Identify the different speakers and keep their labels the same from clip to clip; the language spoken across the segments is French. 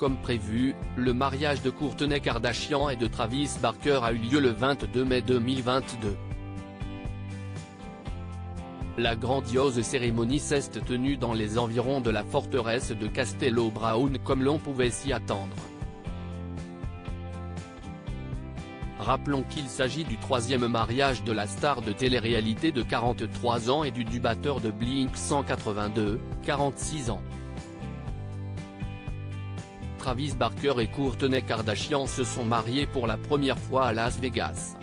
Speaker 1: Comme prévu, le mariage de Kourtney Kardashian et de Travis Barker a eu lieu le 22 mai 2022. La grandiose cérémonie s'est tenue dans les environs de la forteresse de Castello Brown comme l'on pouvait s'y attendre. Rappelons qu'il s'agit du troisième mariage de la star de télé-réalité de 43 ans et du dubateur de Blink 182, 46 ans. Travis Barker et Kourtney Kardashian se sont mariés pour la première fois à Las Vegas.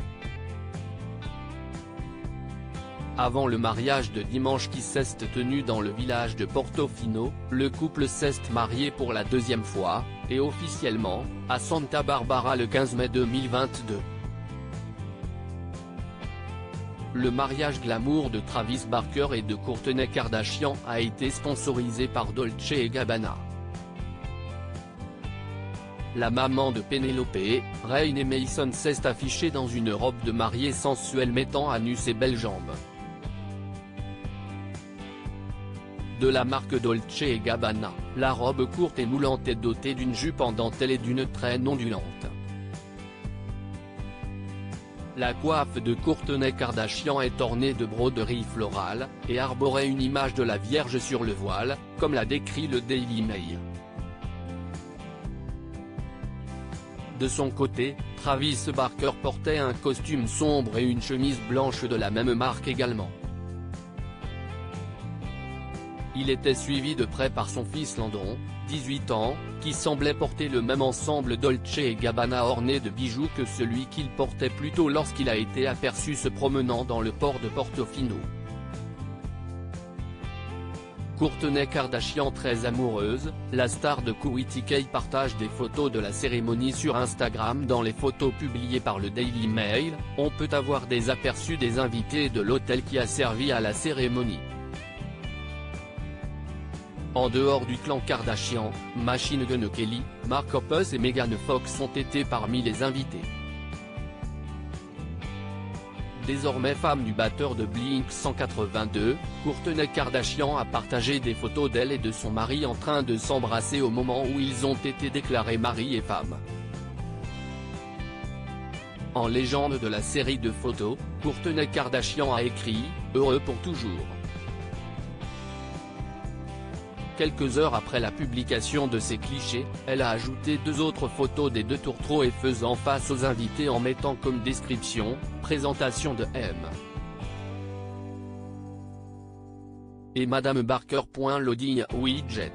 Speaker 1: Avant le mariage de dimanche qui s'est tenu dans le village de Portofino, le couple s'est marié pour la deuxième fois, et officiellement, à Santa Barbara le 15 mai 2022. Le mariage glamour de Travis Barker et de Kourtney Kardashian a été sponsorisé par Dolce Gabbana. La maman de Penelope, Rain et Mason s'est affichée dans une robe de mariée sensuelle mettant à nu ses belles jambes. De la marque Dolce Gabbana, la robe courte et moulante est dotée d'une jupe en dentelle et d'une traîne ondulante. La coiffe de Kourtney Kardashian est ornée de broderies florales, et arborait une image de la Vierge sur le voile, comme l'a décrit le Daily Mail. De son côté, Travis Barker portait un costume sombre et une chemise blanche de la même marque également. Il était suivi de près par son fils Landon, 18 ans, qui semblait porter le même ensemble Dolce et Gabbana orné de bijoux que celui qu'il portait plus tôt lorsqu'il a été aperçu se promenant dans le port de Portofino. Kourtney Kardashian très amoureuse, la star de Kay partage des photos de la cérémonie sur Instagram dans les photos publiées par le Daily Mail, on peut avoir des aperçus des invités de l'hôtel qui a servi à la cérémonie. En dehors du clan Kardashian, Machine Gun Kelly, Mark Hoppus et Megan Fox ont été parmi les invités. Désormais femme du batteur de Blink 182, Kourtney Kardashian a partagé des photos d'elle et de son mari en train de s'embrasser au moment où ils ont été déclarés mari et femme. En légende de la série de photos, Kourtney Kardashian a écrit « Heureux pour toujours ». Quelques heures après la publication de ces clichés, elle a ajouté deux autres photos des deux tourtereaux et faisant face aux invités en mettant comme description, présentation de M. Et Madame Barker. Widget.